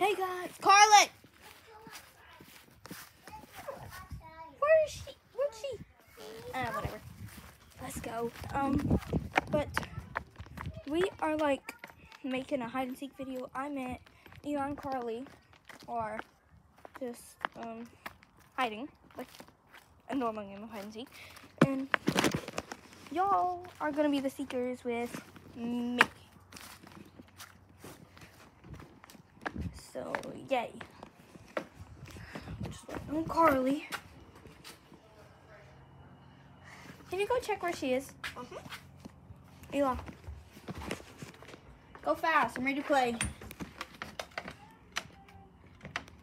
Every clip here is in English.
Hey guys, Carlin. Where is she? Where's she? Ah, whatever. Let's go. Um, but we are like making a hide and seek video. I met Elon Carly, or just um hiding like a normal game of hide and seek, and y'all are gonna be the seekers with me. So yay. Just waiting on Carly. Can you go check where she is? Uh-huh. Elon. Go fast. I'm ready to play.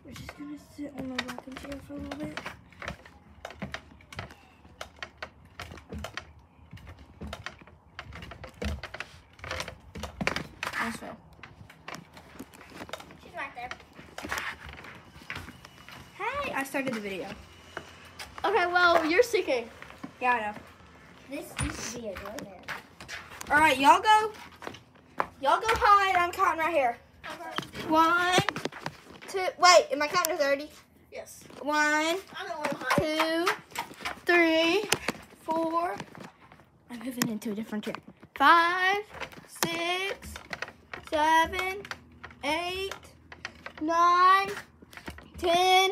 We're just gonna sit on the rocking chair for a little bit. Nice. She's right there. Hey, I started the video. Okay, well, you're seeking. Yeah, I know. This used to be a door there. All right, y'all go. Y'all go hide. I'm counting right here. One, two. Wait, am I counting to thirty? Yes. One, I know where I'm hiding. two, three, four. I'm moving into a different chair. Five, six, seven, eight, nine, ten,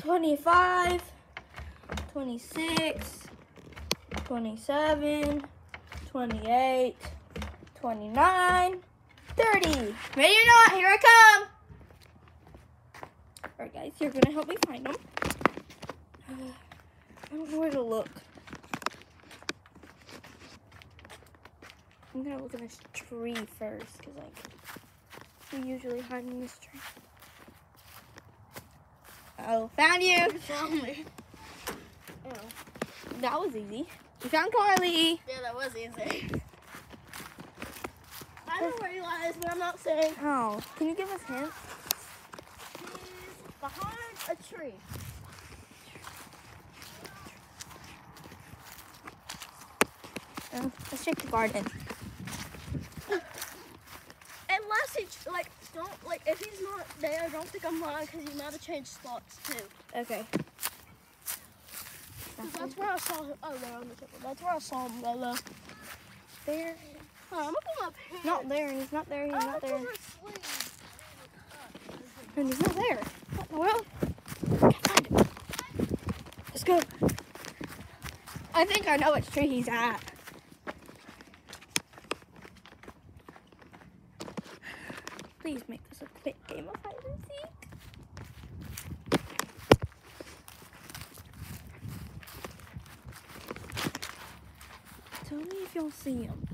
25, 26, 27, 28, 29, 30. Ready or not, here I come. Alright guys, you're gonna help me find them. I don't know where to look. I'm gonna look in this tree first, cause like we usually hide in this tree. Oh, found you! You found me. Oh. That was easy. We found Carly. Yeah, that was easy. I know where he lies, but I'm not saying. Oh, can you give us hints? He's behind a tree. Oh, let's check the garden. Unless he, ch- like, don't, like, if he's not there, I don't think I'm lying because he might have changed spots too. Okay. that's where I saw him. Oh, there on the table. That's where I saw him, Lolo. There. Oh, I'm gonna up here. Not there. He's not there. He's Oh, not there. And he's not there. What in the world? Find him. Let's go. I think I know which tree he's at. Please make this a quick game of hide and seek. Tell me if y'all see him.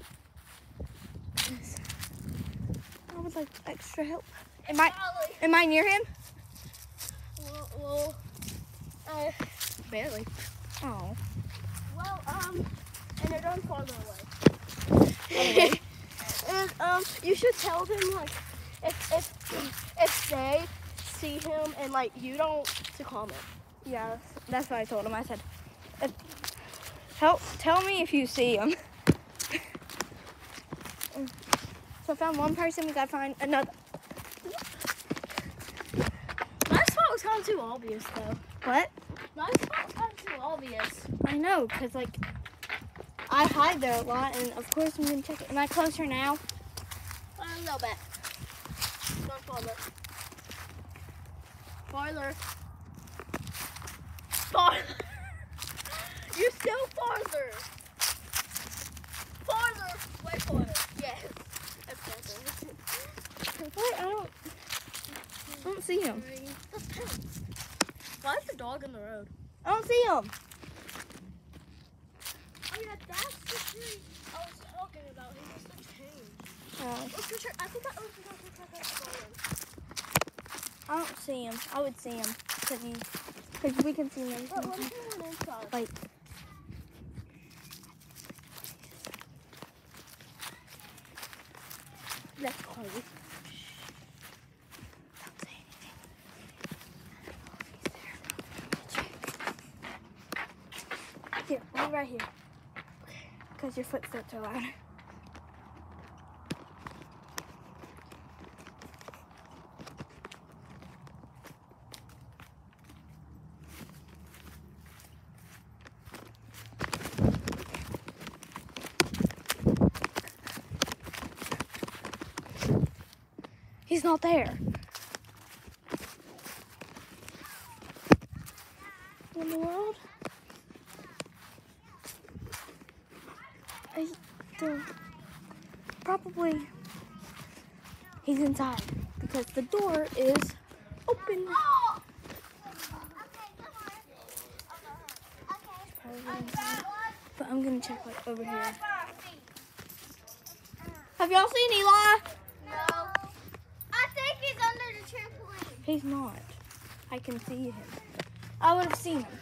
I would like extra help. Am I am I near him? Well, well, uh, barely. Oh. Well, um, and they're going farther away. and um, you should tell them like they see him and like you don't to comment. Yeah, that's, what I told him. I said, help, tell me if you see him. so I found one person, we gotta find another. My spot was kind of too obvious though. What? My spot was kind of too obvious. I know, cause like, I hide there a lot, and of course I'm gonna check it. Am I closer now? A little bit. Farther. Farther. Farther. You're still farther. Farther. Way farther. Yes. That's farther. What? I don't, I don't see him. Why is the dog in the road? I don't see him. Oh yeah, that's the tree I was talking about. He must have changed. Oh. Let's go check. I think that was because we check out the I don't see him. I would see him because he, because we can see him. But what if he went inside? Like, that's Chloe. Don't say anything. I don't know if he's there. Check. Here, right here. Because your footsteps are loud. He's not there. In the world? I don't. Probably he's inside because the door is open. Inside. But I'm gonna check like over here. Have y'all seen Eli? No. I think he's under the trampoline. He's not. I can see him. I would have seen him.